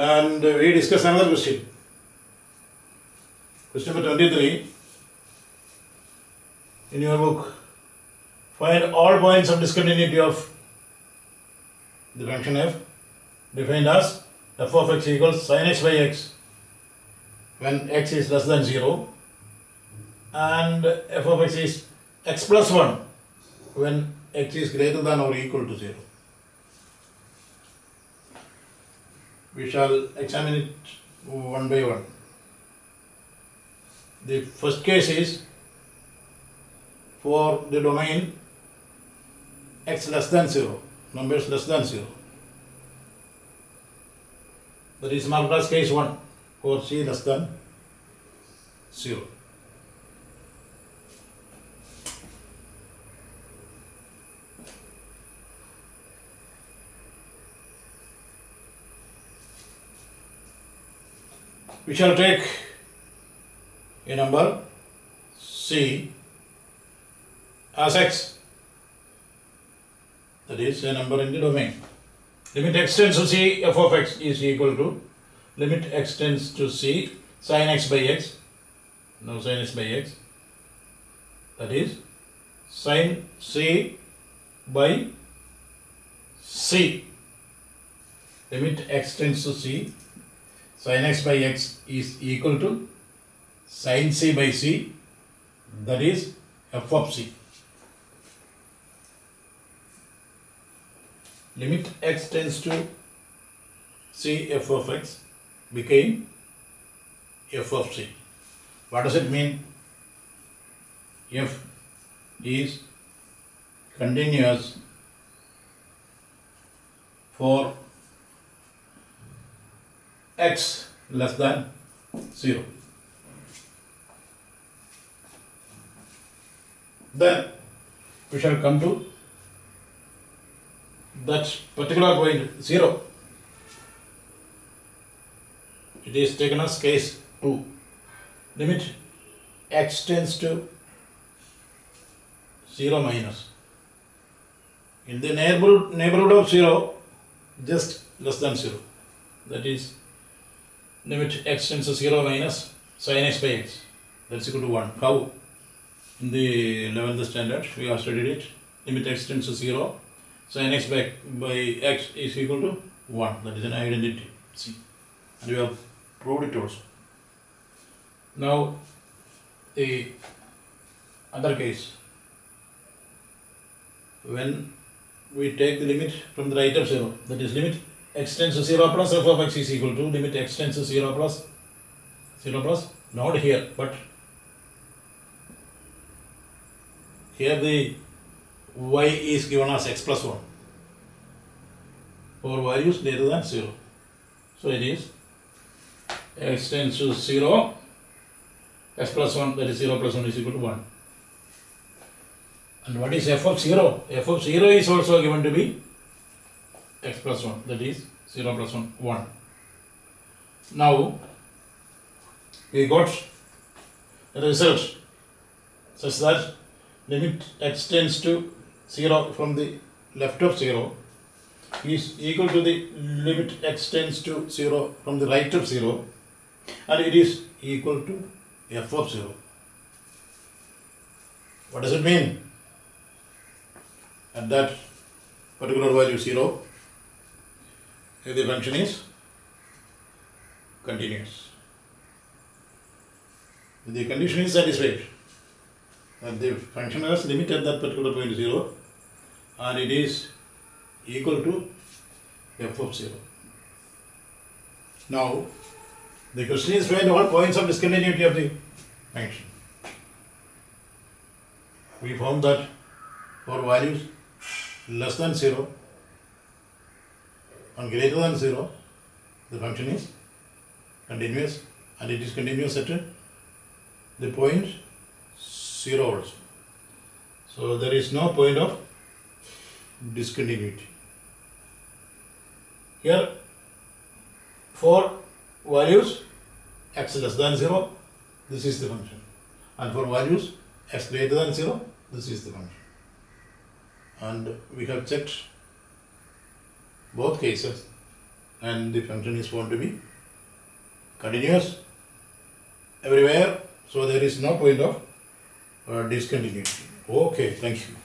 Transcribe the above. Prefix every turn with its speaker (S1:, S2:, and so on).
S1: And uh, we discuss another question. Question number 23. In your book, find all points of discontinuity of the function f defined as f of x equals sin x by x when x is less than 0 and f of x is x plus 1 when x is greater than or equal to 0. We shall examine it one by one. The first case is for the domain x less than 0, numbers less than 0. That is marked as case 1 for c less than 0. We shall take a number c as x. That is a number in the domain. Limit x tends to c f of x is equal to limit x tends to c sin x by x. Now sin x by x. That is sin c by c. Limit x tends to c sin x by x is equal to sin c by c that is f of c. Limit x tends to c f of x became f of c. What does it mean? f is continuous for x less than 0. Then we shall come to that particular point 0. It is taken as case 2. Limit x tends to 0 minus. In the neighborhood, neighborhood of 0, just less than 0. That is limit x tends to 0 minus sin x by x. That's equal to 1. How? In the 11th standard, we have studied it. Limit x tends to 0. Sin x by, by x is equal to 1. That is an identity. See. And we have proved it also. Now, the other case. When we take the limit from the right of 0, that is limit x tends to 0 plus f of x is equal to limit x tends to 0 plus. 0 plus not here but here the y is given as x plus 1 for values greater than 0 so it is x tends to 0 x plus 1 that is 0 plus 1 is equal to 1 and what is f of 0 f of 0 is also given to be x plus 1 that is 0 plus 1 1 now we got a result such that limit x tends to 0 from the left of 0 is equal to the limit x tends to 0 from the right of 0 and it is equal to f of 0 what does it mean? At that particular value 0 if the function is continuous. If the condition is satisfied that the function has limit at that particular point 0 and it is equal to f of 0. Now, the question is find all points of discontinuity of the function. We found that for values less than 0 and greater than 0, the function is continuous and it is continuous at uh, the point 0 also. So there is no point of discontinuity. Here for values x less than 0, this is the function. And for values x greater than 0, this is the function. And we have checked both cases and the function is found to be continuous everywhere, so there is no point of uh, discontinuity. Okay, thank you.